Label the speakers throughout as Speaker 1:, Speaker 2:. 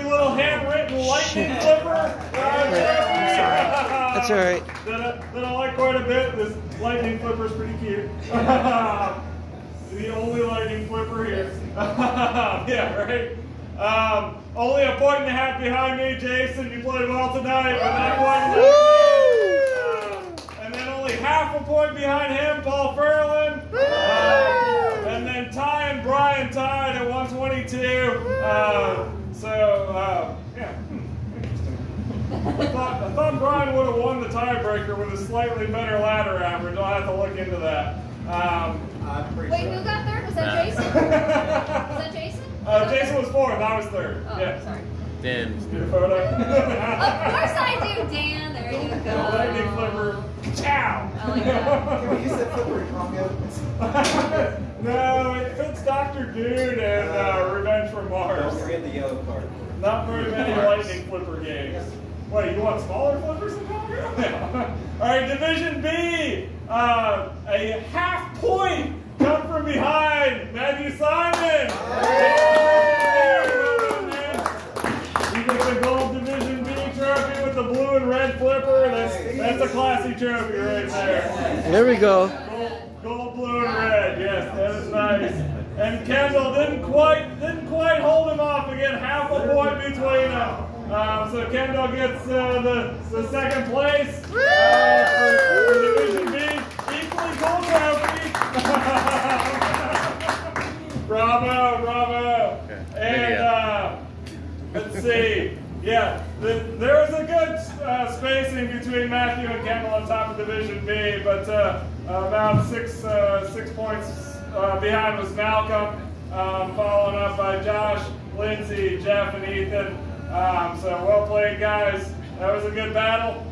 Speaker 1: little handwritten lightning flipper. Uh,
Speaker 2: That's all right.
Speaker 1: that, I, that I like quite a bit. This lightning flipper is pretty cute. the only lightning flipper here. yeah, right. Um, only a point and a half behind me, Jason. You played well tonight. But not quite enough. Uh, and then only half a point behind him, Paul Furlan. Uh, and then Ty and Brian tied at 122. Uh, so, uh, yeah. hmm, interesting. I thought, I thought Brian would have won the tiebreaker with a slightly better ladder average. I'll have to look into that. Um,
Speaker 3: I'm pretty
Speaker 4: Wait,
Speaker 3: sure.
Speaker 4: who got third? Was that Jason? Was that Jason?
Speaker 1: uh, Jason was fourth. I was third.
Speaker 4: Oh,
Speaker 1: yeah.
Speaker 4: sorry.
Speaker 5: Damn.
Speaker 1: Your photo.
Speaker 4: Of course I do, Dan. There you go.
Speaker 1: Lightning flipper. Ciao.
Speaker 4: I like that.
Speaker 3: Can we use that flipper in Congo?
Speaker 1: no, it fits Doctor Dude and uh, Revenge from Mars.
Speaker 3: Don't forget the yellow card.
Speaker 1: Not very many lightning flipper games. Wait, you want smaller flippers in Congo? All right, Division B. Uh, a half point come from behind. Matthew Simon. You get the gold Division B trophy with the blue and red flipper. That's that's a classy trophy right there.
Speaker 2: There we go.
Speaker 1: Gold, gold, blue, and red. Yes, that is nice. And Kendall didn't quite didn't quite hold him off again. Half a point between them. Um, so Kendall gets uh, the the second place uh, for, for Division B. Equally gold trophy. bravo, bravo.
Speaker 5: Okay.
Speaker 1: And uh, let's see. Yeah, the, there was a good uh, spacing between Matthew and Kendall on top of Division B, but uh, about six uh, six points uh, behind was Malcolm, um, followed up by Josh, Lindsay, Jeff, and Ethan. Um, so well played, guys. That was a good battle.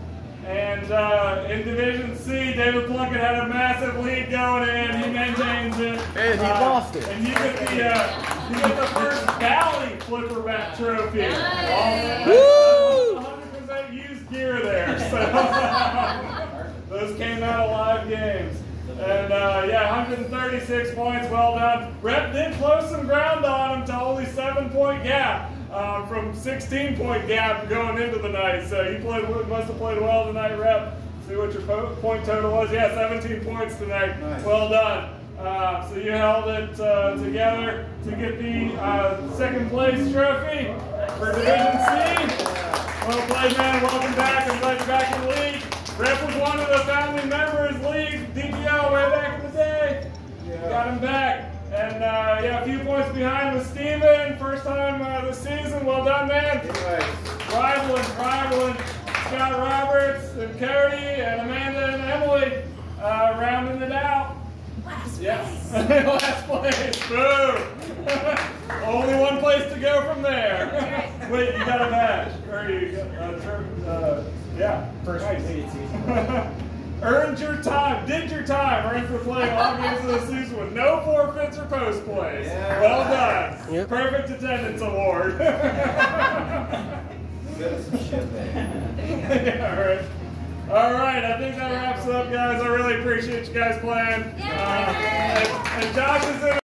Speaker 1: And uh, in Division C, David Plunkett had a massive lead going in. He maintains it.
Speaker 2: And he
Speaker 1: Uh,
Speaker 2: lost it.
Speaker 1: And you get the uh, you get the first Bally Flipper Bat Trophy.
Speaker 4: Nice.
Speaker 2: Woo!
Speaker 1: 100% used gear there. So those came out of live games. And uh, yeah, 136 points, well done. Rep did close some ground on him to only seven point gap um, from 16 point gap going into the night. So you played must have played well tonight, Rep. See what your po- point total was. Yeah, 17 points tonight.
Speaker 3: Nice.
Speaker 1: Well done. Uh, so you held it uh, together to get the uh, second place trophy for Division C. Well played, man. Welcome back. I'm glad you're back in the league. Rep was one of the founding members, league, DPL, way back in the day. Got him back. And uh, yeah, a few points behind with Steven. First time uh, this season. Well done, man.
Speaker 3: Anyway,
Speaker 1: Rivaling, rivaling. Scott Roberts and Cody and Amanda and Emily uh, rounding it out.
Speaker 4: Last
Speaker 1: Yes.
Speaker 4: place.
Speaker 1: Last place. Boom. Only one place to go from there. Wait, you got a badge. Or you got, uh, ter- uh, yeah.
Speaker 3: first
Speaker 1: Nice.
Speaker 3: repeated season.
Speaker 1: Earned your time, did your time, earned for playing all games of the season with no forfeits or post plays.
Speaker 3: Yeah.
Speaker 1: Well done.
Speaker 2: Yep.
Speaker 1: Perfect attendance award.
Speaker 3: Good as some shit, man.
Speaker 1: yeah, all right. All right, I think that wraps it up, guys. I really appreciate you guys playing.
Speaker 4: Yay!
Speaker 1: Uh, and, and Josh is in.